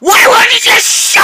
我爱我这小